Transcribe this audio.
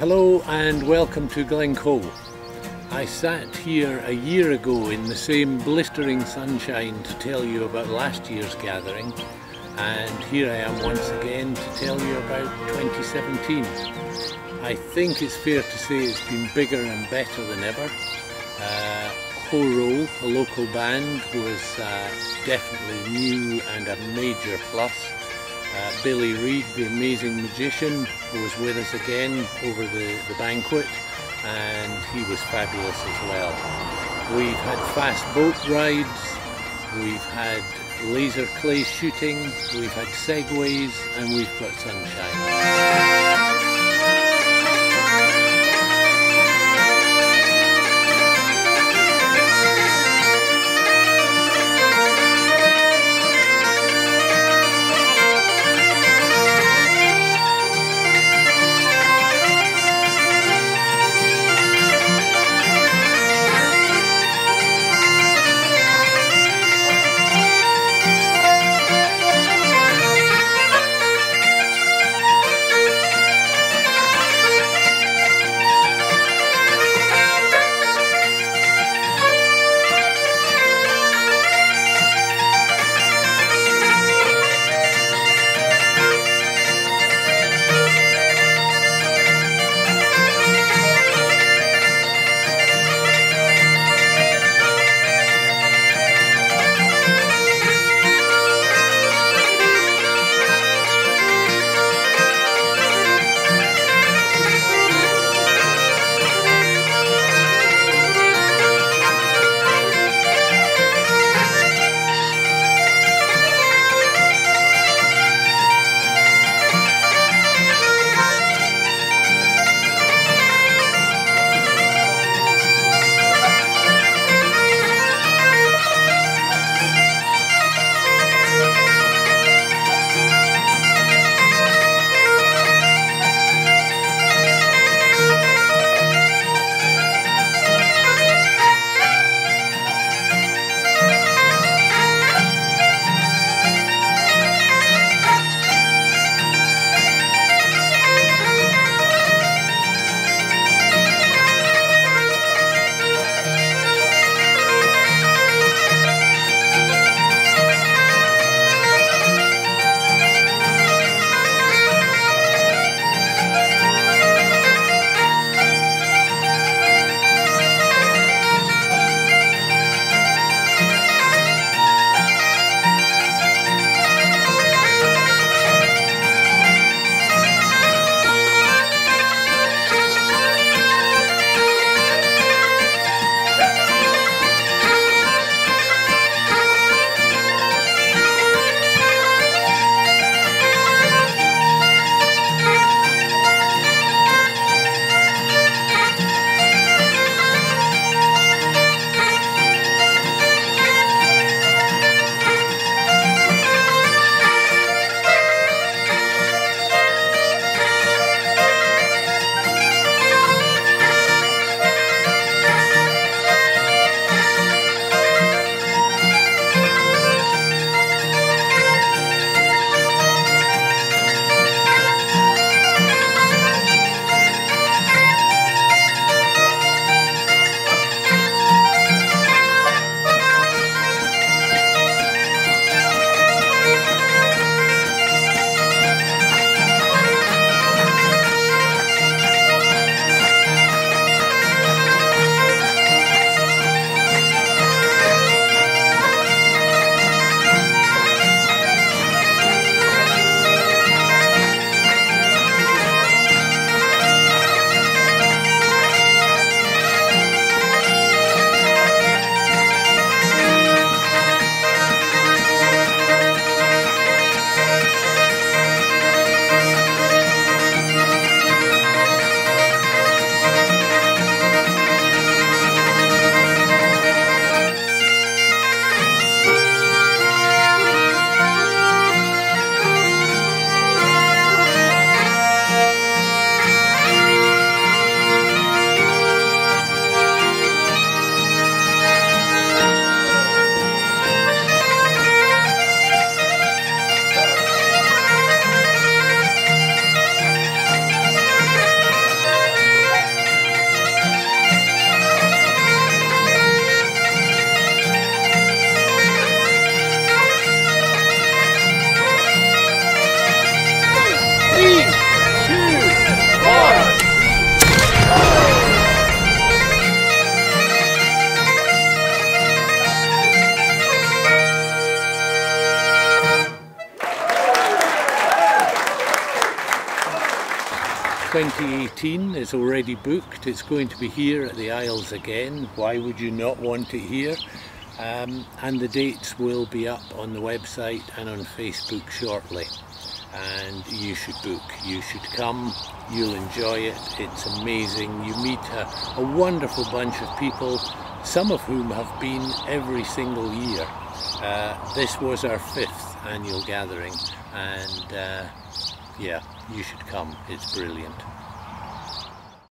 Hello and welcome to Glencoe. I sat here a year ago in the same blistering sunshine to tell you about last year's gathering and here I am once again to tell you about 2017. I think it's fair to say it's been bigger and better than ever. Uh, Ho-Ro, a local band, was uh, definitely new and a major plus. Uh, Billy Reid, the amazing magician, was with us again over the, the banquet and he was fabulous as well. We've had fast boat rides, we've had laser clay shooting, we've had segways and we've got sunshine. 2018 is already booked. It's going to be here at the Isles again. Why would you not want it here? Um, and the dates will be up on the website and on Facebook shortly. And you should book, you should come, you'll enjoy it, it's amazing. You meet a, a wonderful bunch of people, some of whom have been every single year. Uh, this was our fifth annual gathering and uh, yeah, you should come, it's brilliant.